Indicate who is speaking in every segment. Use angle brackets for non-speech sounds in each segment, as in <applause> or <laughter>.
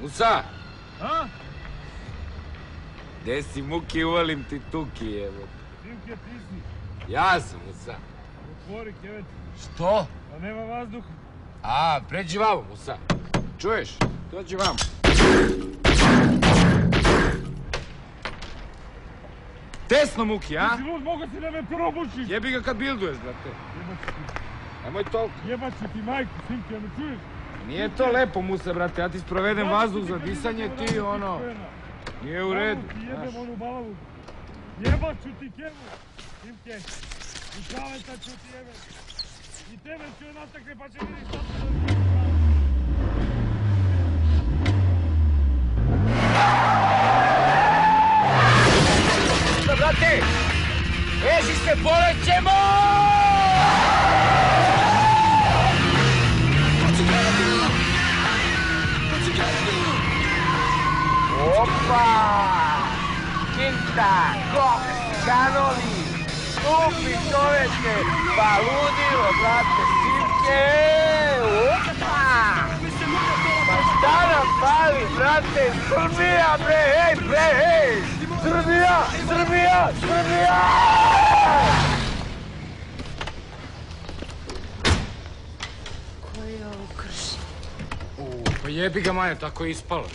Speaker 1: Musa,
Speaker 2: A?
Speaker 1: gde si muki, uvalim ti tuki, evo.
Speaker 2: Simke, ti si.
Speaker 1: Ja sam, Musa.
Speaker 2: Otvori kevet.
Speaker 1: Što?
Speaker 2: Pa nema vazduha.
Speaker 1: A, pređi vamo, Musa. Čuješ? Dođi vamo. Tesno, Muki, a?
Speaker 2: Ti lud, mogu si da me probušiš.
Speaker 1: Jebi ga kad bilduješ, brate.
Speaker 2: Jebat ću ti,
Speaker 1: Nemoj toliko.
Speaker 2: jebat ću ti majku, Simke, me čuješ?
Speaker 1: Nije to lepo, Musa, brate. Ja ti sprovedem vazduh za disanje, ti ono... Nije u redu. Znaš.
Speaker 2: jebem onu balavu. Jebat ću ti kevu. Simke, i kaleta ću ti jebem. I tebe ću natakne pa će vidjeti šta se dođe.
Speaker 1: brate! Veži se, polećemo! Čoveče, pa ludilo, brate, simke! Opa! Pa šta nam pali, brate? Srbija, bre, hej, bre, hej! Srbija, Srbija, Srbija!
Speaker 3: Koji je ovo krši?
Speaker 1: U, pa jebi ga Maja, tako je ispalo.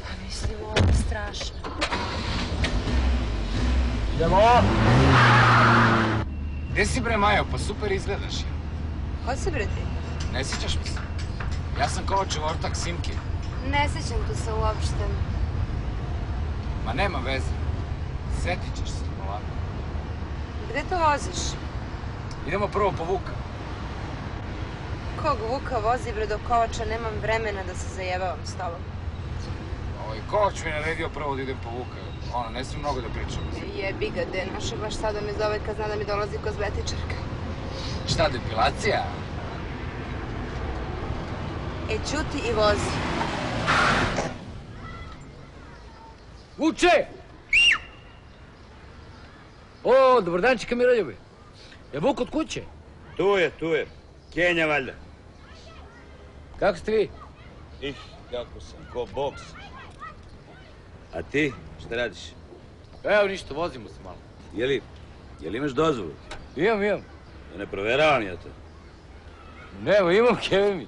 Speaker 3: Pa mislim, ovo je strašno.
Speaker 1: Idemo! Gdje si bre Majo, pa super izgledaš.
Speaker 3: Ko si bre ti?
Speaker 1: Ne sjećaš mi se? Ja sam Kovačev ortak Simki.
Speaker 3: Ne sećam tu se uopšte.
Speaker 1: Ma nema veze. Sjetit ćeš se polako.
Speaker 3: Gde to voziš?
Speaker 1: Idemo prvo po Vuka.
Speaker 3: Kog Vuka vozi bre do Kovača, nemam vremena da se zajebavam s tobom.
Speaker 1: Ovaj, Kovač mi je naredio prvo da idem po Vuka. Ono, ne smijem mnogo da pričam.
Speaker 3: Jebi ga, de naše baš sada me zove kad zna da mi dolazi kozmetičarka.
Speaker 1: Šta, depilacija?
Speaker 3: E, čuti i vozi.
Speaker 4: Vuče! O, dobar dan, čika Miroljubi. Je Vuk kod kuće?
Speaker 5: Tu je, tu je. Kenja valjda.
Speaker 4: Kako ste vi?
Speaker 5: Ih, kako sam, ko boks. A ti, šta radiš?
Speaker 4: Evo ništa, vozimo se malo.
Speaker 5: Jeli, jeli imaš dozvolu?
Speaker 4: Imam, imam.
Speaker 5: Da ne proveravam ja to.
Speaker 4: Evo, imam kevimi.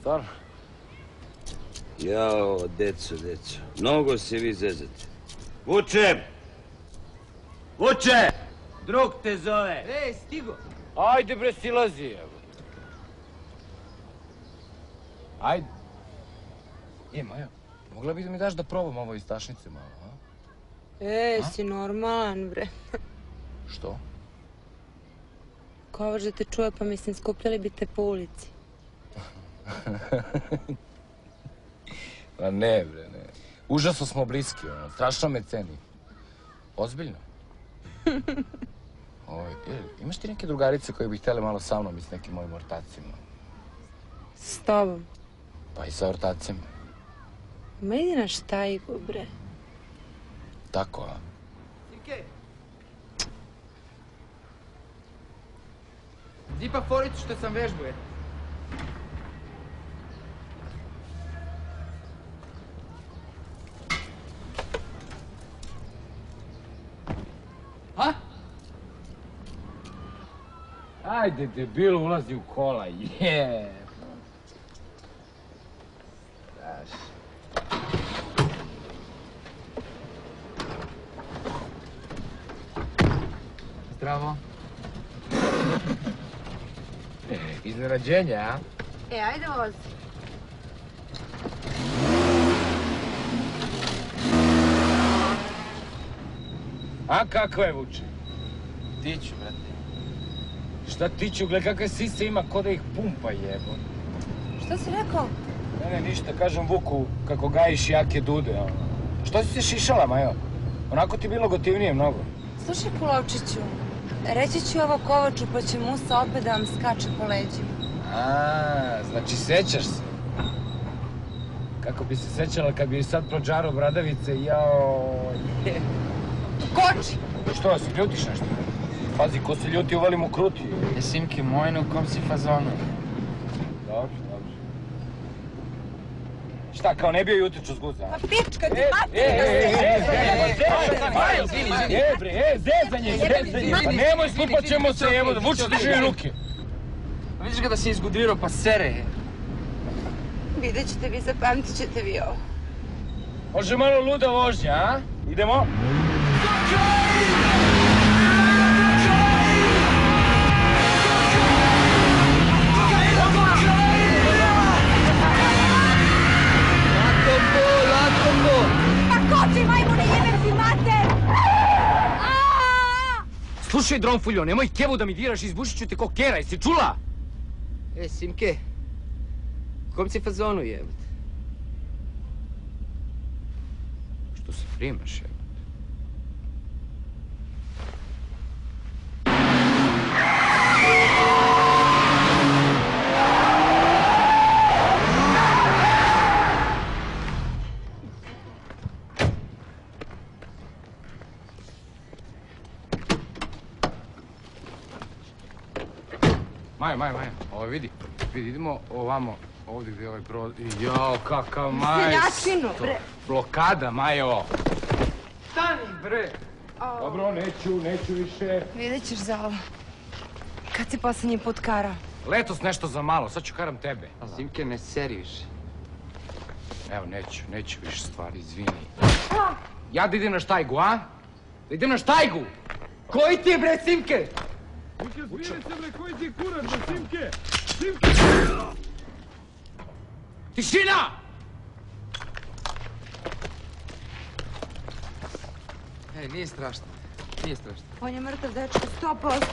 Speaker 4: Stvarno?
Speaker 5: Jao, deco, deco. Mnogo se vi zezate. Vuče! Vuče! Drug te zove.
Speaker 4: Ej, stigo. Ajde bre, silazi, evo. Ajde. E, Majo, mogla bi da mi daš da probam ovo iz tašnice malo, a?
Speaker 3: E, si normalan bre.
Speaker 4: Što?
Speaker 3: Kovač da te čuje, pa mislim, skupljali bi te po ulici.
Speaker 4: Ma <laughs> ne, bre, ne. Užasno smo bliski, ono. Strašno me ceni. Ozbiljno. <laughs> Oj, e, imaš ti neke drugarice koje bi htjele malo sa mnom i s nekim mojim ortacima?
Speaker 3: S tobom.
Speaker 4: Pa i sa ortacima.
Speaker 3: Ma idi na štajgu, bre.
Speaker 4: Tako, a?
Speaker 6: Di pa foricu što sam vežbuje. A?
Speaker 4: Ajde, debil, ulazi u kola, je.
Speaker 6: Zdravo.
Speaker 4: Iznenađenje, a?
Speaker 3: E, ajde vozi.
Speaker 1: A kakva je vuče?
Speaker 4: Tiću, brate.
Speaker 1: Šta tiću, gle kakve sise ima, ko da ih pumpa jebo.
Speaker 3: Šta si rekao?
Speaker 1: Ne, ne, ništa, kažem Vuku, kako gajiš jake dude, ono. Što si se šišala, Majo? Onako ti bilo gotivnije mnogo.
Speaker 3: Slušaj, Kulovčiću, reći ću ovo Kovaču, pa će Musa opet da vam skače po leđima.
Speaker 1: A, znači sećaš se. Kako bi se sećala kad bi sad prođaro bradavice, jao...
Speaker 3: Koči!
Speaker 1: Što, se ljutiš nešto? Pazi, ko se ljuti, uvali mu kruti.
Speaker 6: E, Simke, mojno, u kom si fazonu?
Speaker 1: Dobro. Šta, kao ne bio jutro s guza?
Speaker 3: Pa pička ti
Speaker 1: E,
Speaker 3: materi
Speaker 1: e, e, e. E, bre, e, zezanje, zezanje. Pa nemoj, slupat ćemo se, evo, vuči drži ruke.
Speaker 6: Vidiš ga da si izgudrirao, pa sere.
Speaker 3: Vidjet ćete vi, zapamtit ćete vi ovo.
Speaker 1: Može malo luda vožnja, a? Idemo?
Speaker 3: Pa
Speaker 1: Slušaj, Dronfuljo, nemoj kevu da mi diraš, izbušit ću te ko kera, jesi čula?
Speaker 6: E, Simke, kom si fazonu jebate?
Speaker 1: Što se primaš? Maja, Maja, Maja, ovo vidi, vidi, idemo ovamo, ovdje gdje je ovaj brod, jao, kakav Maja,
Speaker 3: Seljačinu, bre.
Speaker 1: blokada, Majo.
Speaker 6: Stani, bre!
Speaker 1: Dobro, neću, neću više.
Speaker 3: Vidjet ćeš za ovo. Kad si posljednji put kara?
Speaker 1: Letos nešto za malo, sad ću karam tebe.
Speaker 6: Simke, ne seri više.
Speaker 1: Evo, neću, neću više stvari, izvini. Ja da idem na štajgu, a? Da idem na štajgu!
Speaker 6: Koji ti je, bre, Simke?
Speaker 2: Simke, smiri se, bre, koji ti je kurac, bre, Simke? Simke!
Speaker 1: Tišina!
Speaker 6: Ej, nije strašno. Nije strašno.
Speaker 3: On je mrtav dečko, sto posto.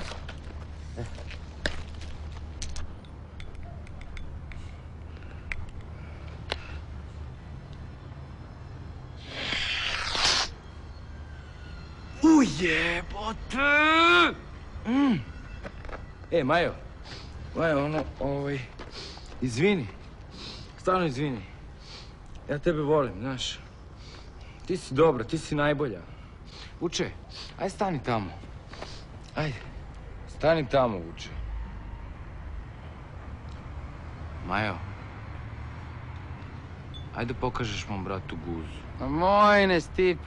Speaker 1: Ujebote! Mm. E, Majo, Majo, ono, ovaj, izvini. Stvarno izvini. Ja tebe volim, znaš. Ti si dobra, ti si najbolja. Uče, aj stani tamo. Ajde, stani tamo, Uče. Majo, ajde pokažeš mom bratu guzu.
Speaker 6: A moj ne stipu.